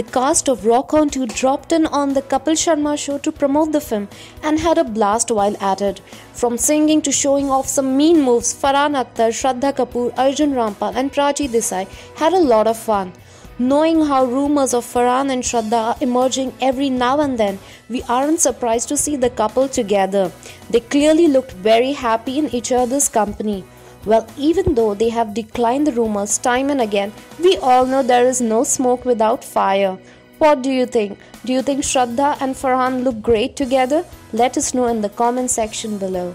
the cast of Rock On 2 dropped in on the Kapil Sharma show to promote the film and had a blast while at it. From singing to showing off some mean moves, Farhan Akhtar, Shraddha Kapoor, Arjun Rampal, and Prachi Desai had a lot of fun. Knowing how rumors of Farhan and Shraddha are emerging every now and then, we aren't surprised to see the couple together. They clearly looked very happy in each other's company. Well, even though they have declined the rumors time and again, we all know there is no smoke without fire. What do you think? Do you think Shraddha and Farhan look great together? Let us know in the comment section below.